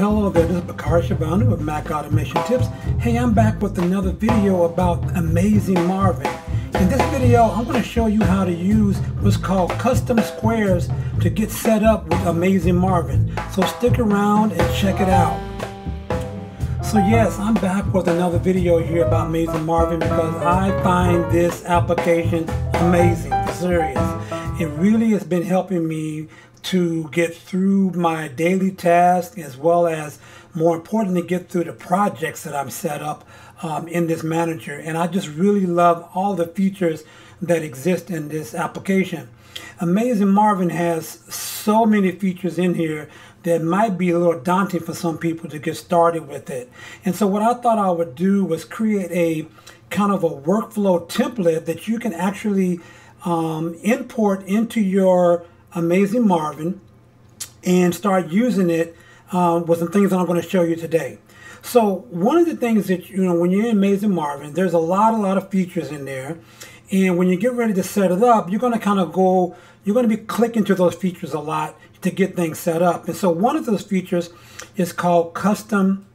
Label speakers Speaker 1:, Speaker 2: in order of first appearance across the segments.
Speaker 1: hello there, this is Bakari Chavanu with Mac Automation Tips. Hey, I'm back with another video about Amazing Marvin. In this video, I'm going to show you how to use what's called custom squares to get set up with Amazing Marvin. So stick around and check it out. So yes, I'm back with another video here about Amazing Marvin because I find this application amazing, serious. It really has been helping me to get through my daily tasks as well as more importantly get through the projects that I'm set up um, in this manager and I just really love all the features that exist in this application. Amazing Marvin has so many features in here that might be a little daunting for some people to get started with it. And so what I thought I would do was create a kind of a workflow template that you can actually um, import into your Amazing Marvin and start using it uh, with some things that I'm going to show you today. So one of the things that, you know, when you're in Amazing Marvin, there's a lot, a lot of features in there. And when you get ready to set it up, you're going to kind of go, you're going to be clicking to those features a lot to get things set up. And so one of those features is called custom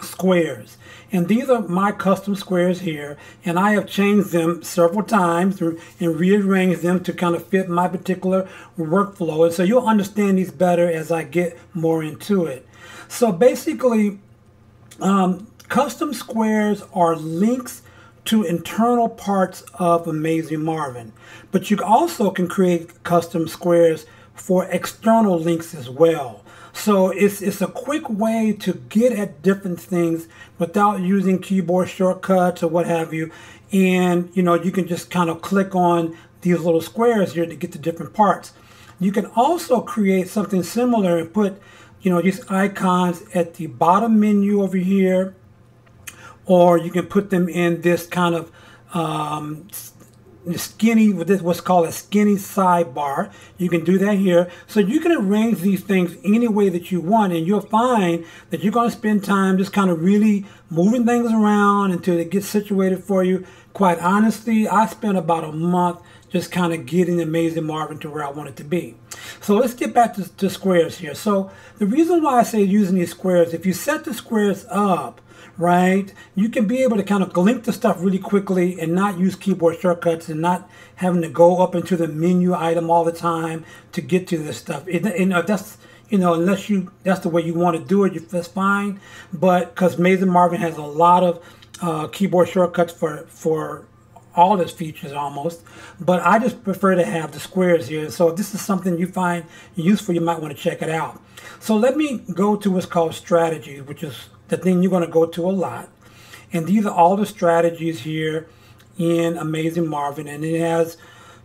Speaker 1: squares. And these are my custom squares here. And I have changed them several times and rearranged them to kind of fit my particular workflow. And so you'll understand these better as I get more into it. So basically, um, custom squares are links to internal parts of Amazing Marvin. But you also can create custom squares for external links as well. So it's, it's a quick way to get at different things without using keyboard shortcuts or what have you. And, you know, you can just kind of click on these little squares here to get to different parts. You can also create something similar and put, you know, these icons at the bottom menu over here, or you can put them in this kind of um, skinny with this what's called a skinny sidebar. You can do that here. So you can arrange these things any way that you want and you'll find that you're going to spend time just kind of really moving things around until it gets situated for you. Quite honestly i spent about a month just kind of getting amazing marvin to where i want it to be. So let's get back to, to squares here. So the reason why i say using these squares if you set the squares up right? You can be able to kind of link the stuff really quickly and not use keyboard shortcuts and not having to go up into the menu item all the time to get to this stuff. It, you know, that's you know, unless you that's the way you want to do it, that's fine. But because Amazing Marvin has a lot of uh, keyboard shortcuts for for all its features almost, but I just prefer to have the squares here. So if this is something you find useful, you might want to check it out. So let me go to what's called strategy, which is the thing you're going to go to a lot. And these are all the strategies here in Amazing Marvin. And it has,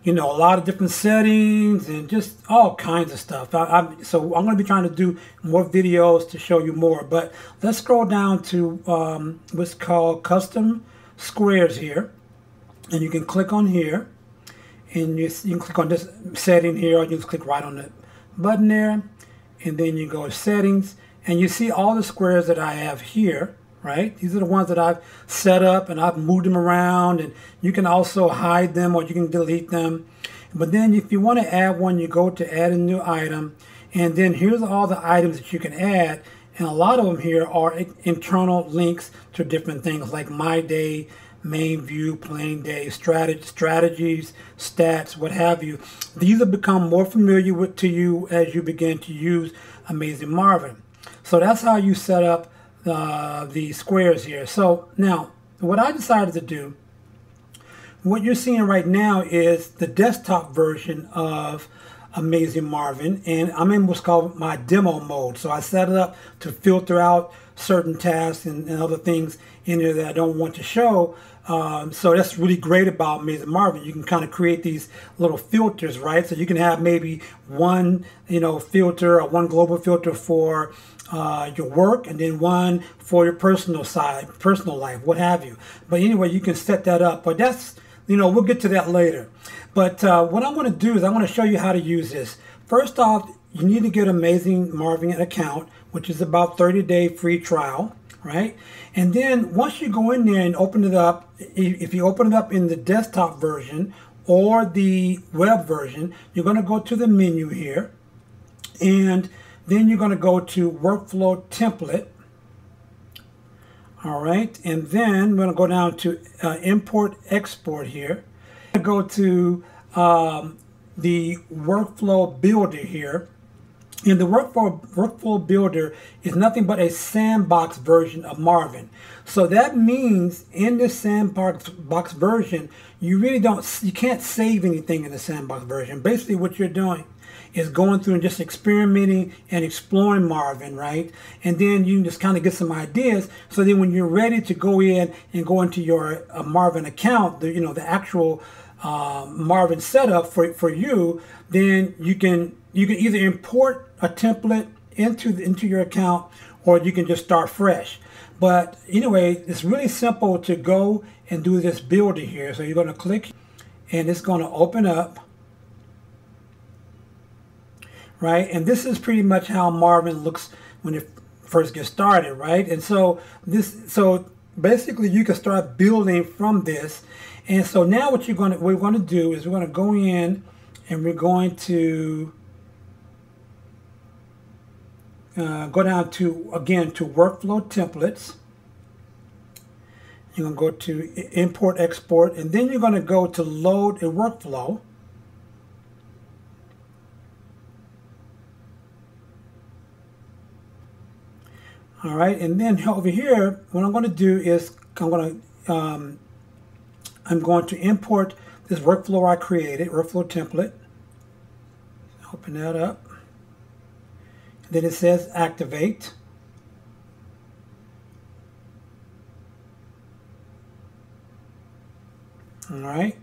Speaker 1: you know, a lot of different settings and just all kinds of stuff. I, I, so I'm going to be trying to do more videos to show you more. But let's scroll down to um, what's called custom squares here. And you can click on here. And you, you can click on this setting here, or you just click right on the button there. And then you go to settings and you see all the squares that I have here, right? These are the ones that I've set up and I've moved them around and you can also hide them or you can delete them. But then if you want to add one, you go to add a new item and then here's all the items that you can add. And a lot of them here are internal links to different things like My Day, Main View, Plan Day, strategy, strategies, stats, what have you. These have become more familiar with to you as you begin to use Amazing Marvin. So that's how you set up uh, the squares here. So now what I decided to do, what you're seeing right now is the desktop version of Amazing Marvin and I'm in what's called my demo mode. So I set it up to filter out certain tasks and, and other things in there that I don't want to show. Um, so that's really great about Amazing Marvin. You can kind of create these little filters, right? So you can have maybe one, you know, filter or one global filter for uh, your work and then one for your personal side, personal life, what have you. But anyway, you can set that up. But that's, you know, we'll get to that later. But uh, what I'm going to do is I'm going to show you how to use this. First off, you need to get Amazing Marvin account, which is about 30 day free trial, right? And then once you go in there and open it up, if you open it up in the desktop version or the web version, you're going to go to the menu here and Then you're going to go to workflow template. All right, and then we're going to go down to uh, import export here. Go to um, the workflow builder here. And the workflow, workflow builder is nothing but a sandbox version of Marvin. So that means in this sandbox box version, you really don't, you can't save anything in the sandbox version. Basically what you're doing is going through and just experimenting and exploring Marvin, right? And then you can just kind of get some ideas. So then when you're ready to go in and go into your uh, Marvin account, the, you know, the actual uh, Marvin setup for, for you, then you can you can either import a template into the, into your account or you can just start fresh. But anyway, it's really simple to go and do this builder here. So you're going to click and it's going to open up right? And this is pretty much how Marvin looks when it first gets started, right? And so this, so basically you can start building from this. And so now what you're going to, we're going to do is we're going to go in and we're going to uh, go down to, again, to workflow templates. You're going to go to import, export, and then you're going to go to load a workflow. All right, and then over here, what I'm going to do is I'm going to um, I'm going to import this workflow I created, workflow template. Open that up. And then it says activate. All right,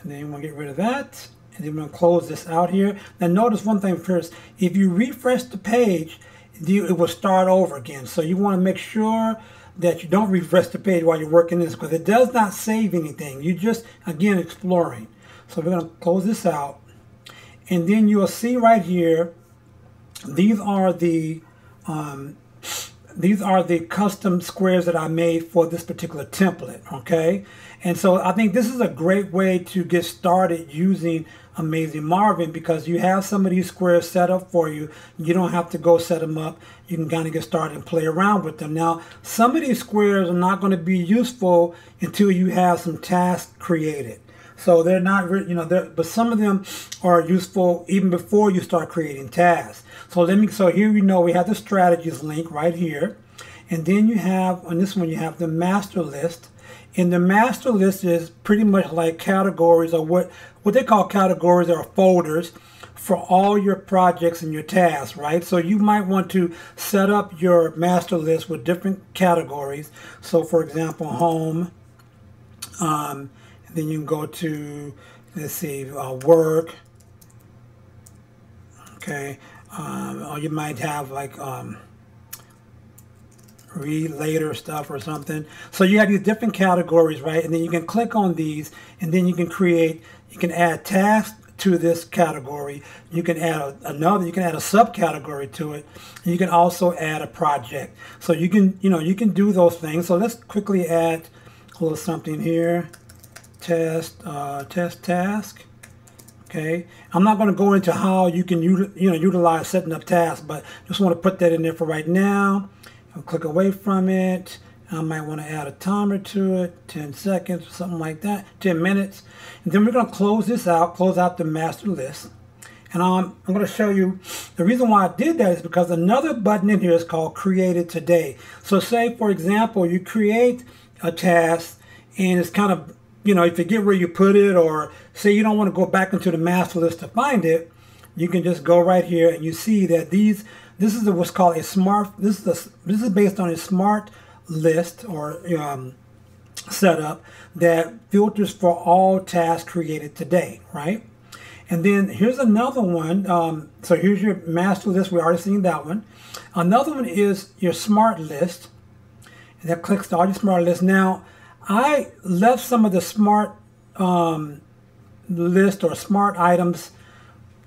Speaker 1: and then we'll get rid of that. And then we're going to close this out here. Now notice one thing first. If you refresh the page, it will start over again. So you want to make sure that you don't refresh the page while you're working this because it does not save anything. You're just, again, exploring. So we're going to close this out. And then you'll see right here, these are the um, these are the custom squares that I made for this particular template, okay? And so I think this is a great way to get started using Amazing Marvin because you have some of these squares set up for you. You don't have to go set them up. You can kind of get started and play around with them. Now, some of these squares are not going to be useful until you have some tasks created. So they're not, you know, but some of them are useful even before you start creating tasks. So let me, so here we know we have the strategies link right here. And then you have, on this one, you have the master list. And the master list is pretty much like categories or what, what they call categories or folders for all your projects and your tasks, right? So you might want to set up your master list with different categories. So for example, home, um, then you can go to, let's see, uh, work, okay, um, or you might have like, um, read later stuff or something. So you have these different categories, right? And then you can click on these and then you can create, you can add tasks to this category. You can add a, another, you can add a subcategory to it. You can also add a project. So you can, you know, you can do those things. So let's quickly add a little something here. Test, uh, test task. Okay, I'm not going to go into how you can you know utilize setting up tasks, but just want to put that in there for right now. I'll click away from it. I might want to add a timer to it, 10 seconds, or something like that, 10 minutes. And then we're going to close this out, close out the master list. And um, I'm going to show you the reason why I did that is because another button in here is called created today. So say, for example, you create a task and it's kind of, you know, if you forget where you put it or say you don't want to go back into the master list to find it, you can just go right here and you see that these this is what's called a smart. This is a, this is based on a smart list or um, setup that filters for all tasks created today, right? And then here's another one. Um, so here's your master list. We already seen that one. Another one is your smart list. And that clicks to all your smart lists. Now, I left some of the smart um, list or smart items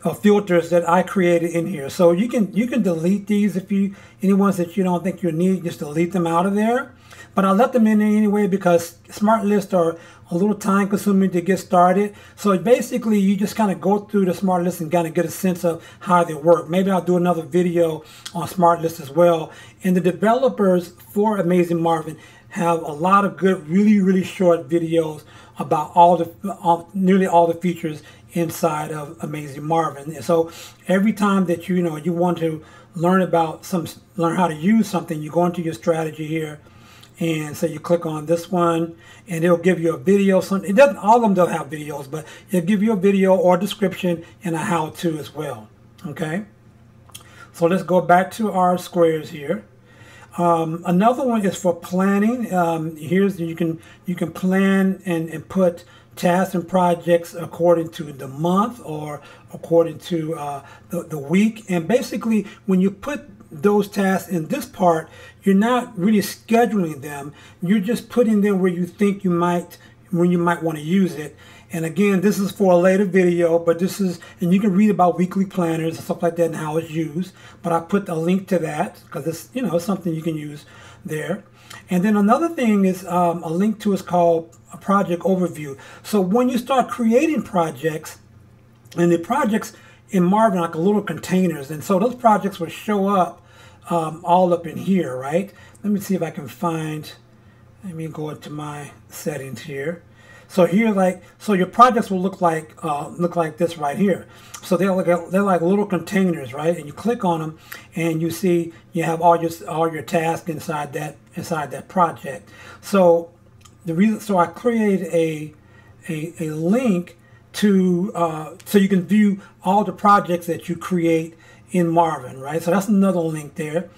Speaker 1: uh, filters that I created in here. So you can you can delete these if you any ones that you don't think you need, just delete them out of there. But I left them in there anyway because smart lists are a little time consuming to get started. So basically you just kind of go through the smart list and kind of get a sense of how they work. Maybe I'll do another video on smart lists as well. And the developers for Amazing Marvin have a lot of good, really, really short videos about all the, all, nearly all the features inside of Amazing Marvin. And so every time that you, you know you want to learn about some, learn how to use something, you go into your strategy here, and so you click on this one, and it'll give you a video. Some it doesn't all of them don't have videos, but it'll give you a video or description and a how-to as well. Okay. So let's go back to our squares here. Um, another one is for planning. Um, here's you can you can plan and, and put tasks and projects according to the month or according to uh, the, the week. And basically, when you put those tasks in this part, you're not really scheduling them. You're just putting them where you think you might when you might want to use it. And again, this is for a later video, but this is, and you can read about weekly planners and stuff like that and how it's used. But I put a link to that because it's, you know, something you can use there. And then another thing is um, a link to is called a project overview. So when you start creating projects, and the projects in Marvin like little containers, and so those projects will show up um, all up in here, right? Let me see if I can find. Let me go into my settings here. So here, like, so your projects will look like uh, look like this right here. So they're like they're like little containers, right? And you click on them, and you see you have all your all your tasks inside that inside that project. So the reason, so I created a a, a link to uh, so you can view all the projects that you create in Marvin, right? So that's another link there.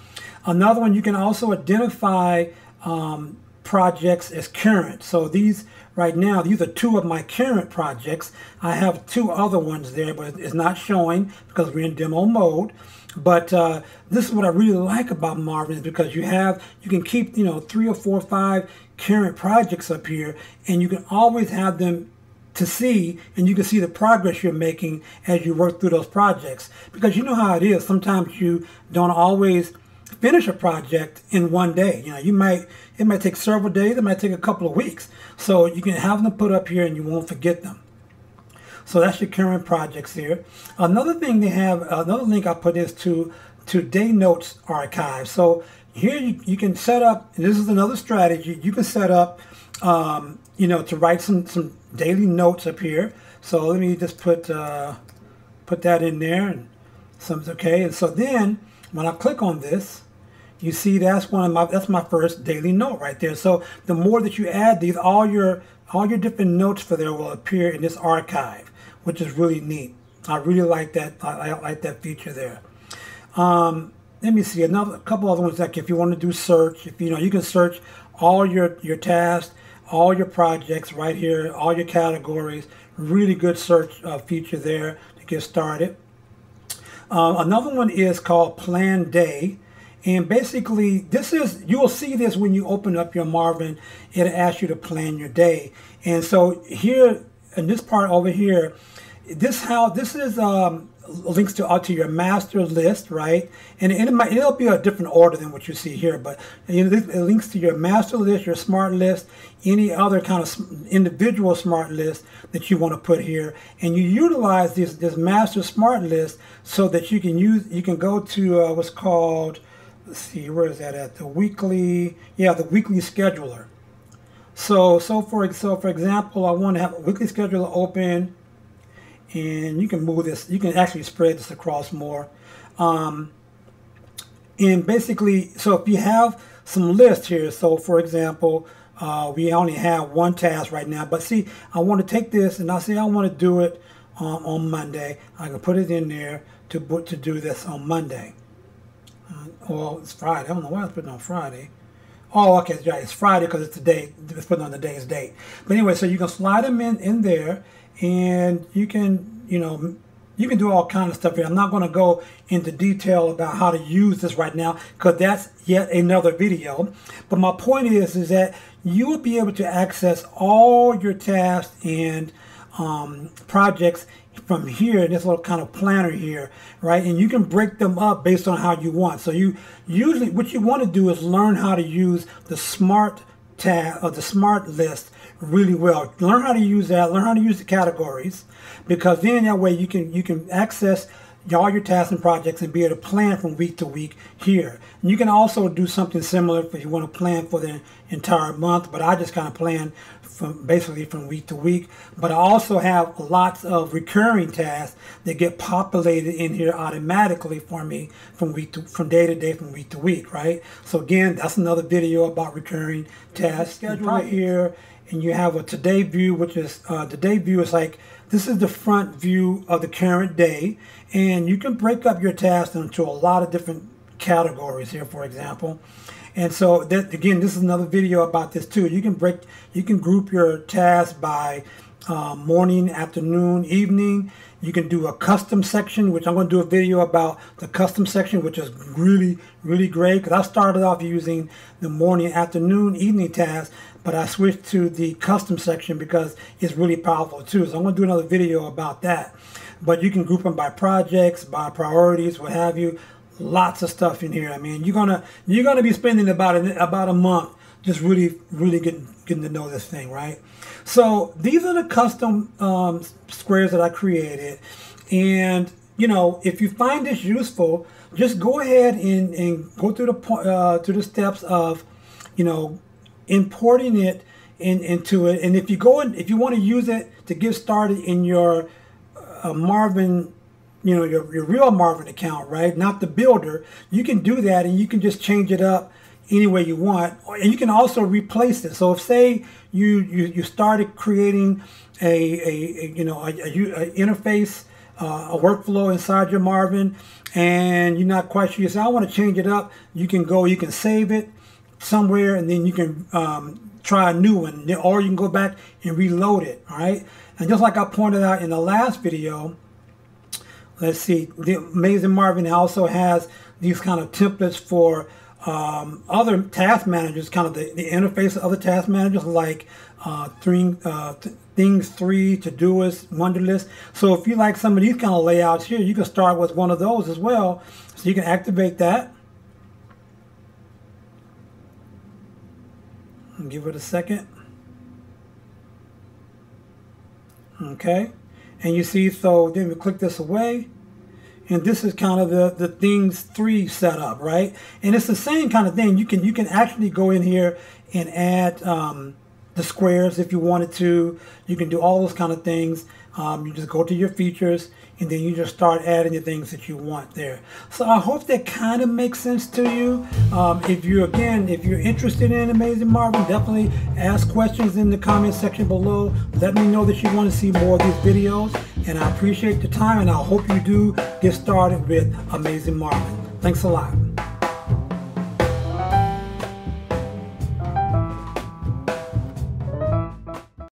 Speaker 1: Another one, you can also identify um, projects as current. So these right now, these are two of my current projects. I have two other ones there, but it's not showing because we're in demo mode. But uh, this is what I really like about Marvin is because you have, you can keep, you know, three or four or five current projects up here and you can always have them to see and you can see the progress you're making as you work through those projects because you know how it is sometimes you don't always finish a project in one day. You know you might it might take several days it might take a couple of weeks. So you can have them put up here and you won't forget them. So that's your current projects here. Another thing they have another link i put is to to day notes archive so here you, you can set up this is another strategy. You can set up um, you know, to write some, some daily notes up here. So let me just put, uh, put that in there and some, okay. And so then when I click on this, you see that's one of my, that's my first daily note right there. So the more that you add these, all your, all your different notes for there will appear in this archive, which is really neat. I really like that. I, I like that feature there. Um, let me see another couple other ones like if you want to do search if you know you can search all your your tasks all your projects right here, all your categories. Really good search uh, feature there to get started. Uh, another one is called Plan Day. And basically, this is, you will see this when you open up your Marvin, it'll ask you to plan your day. And so here, in this part over here, this how, this is, um, links to out to your master list, right? And, and it might, it'll be a different order than what you see here, but you know, it links to your master list, your smart list, any other kind of individual smart list that you want to put here, and you utilize this this master smart list so that you can use you can go to uh, what's called let's see where is that at the weekly yeah the weekly scheduler. So so for so for example, I want to have a weekly scheduler open and you can move this you can actually spread this across more um, and basically so if you have some lists here so for example uh, we only have one task right now but see I want to take this and I say I want to do it um, on Monday I can put it in there to to do this on Monday uh, well it's Friday I don't know why I put it on Friday Oh, okay. It's Friday because it's the day. It's put on the day's date. But anyway, so you can slide them in in there, and you can, you know, you can do all kind of stuff here. I'm not going to go into detail about how to use this right now because that's yet another video. But my point is, is that you will be able to access all your tasks and um, projects from here in this little kind of planner here, right? And you can break them up based on how you want. So you usually what you want to do is learn how to use the smart tab or the smart list really well. Learn how to use that. Learn how to use the categories because then that way you can you can access all your tasks and projects and be able to plan from week to week here. And you can also do something similar if you want to plan for the entire month, but I just kind of plan from basically from week to week. But I also have lots of recurring tasks that get populated in here automatically for me from week to from day to day, from week to week, right? So again, that's another video about recurring tasks. Schedule right here, and you have a today view, which is uh, the day view is like this is the front view of the current day, and you can break up your tasks into a lot of different categories here, for example. And so that again, this is another video about this too. You can break, you can group your tasks by uh, morning, afternoon, evening. You can do a custom section, which I'm going to do a video about the custom section, which is really, really great. Because I started off using the morning, afternoon, evening tasks, but I switched to the custom section because it's really powerful too. So I'm going to do another video about that. But you can group them by projects, by priorities, what have you. Lots of stuff in here. I mean, you're gonna you're gonna be spending about about a month just really really getting getting to know this thing, right? So these are the custom um, squares that I created, and you know if you find this useful, just go ahead and, and go through the uh, through the steps of you know importing it in, into it. And if you go in, if you want to use it to get started in your uh, Marvin, you know, your, your real Marvin account, right? Not the builder, you can do that and you can just change it up any way you want. And you can also replace it. So if say you, you, you started creating a, a, a you know, a, a, interface, uh, a workflow inside your Marvin and you're not quite sure, you say, I want to change it up. You can go, you can save it somewhere and then you can um, try a new one. Or you can go back and reload it all right? And just like I pointed out in the last video let's see the amazing Marvin also has these kind of templates for um, other task managers kind of the, the interface of other task managers like uh, three, uh, th things three Todoist wunderlist so if you like some of these kind of layouts here you can start with one of those as well. So you can activate that give it a second. Okay, and you see, so then we click this away, and this is kind of the the things three setup, right? And it's the same kind of thing. You can you can actually go in here and add um, the squares if you wanted to. You can do all those kind of things. Um, you just go to your features and then you just start adding the things that you want there. So I hope that kind of makes sense to you. Um, if you, again, if you're interested in Amazing Marvin, definitely ask questions in the comment section below. Let me know that you want to see more of these videos. And I appreciate the time and I hope you do get started with Amazing Marvin. Thanks a lot.